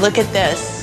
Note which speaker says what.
Speaker 1: Look at this.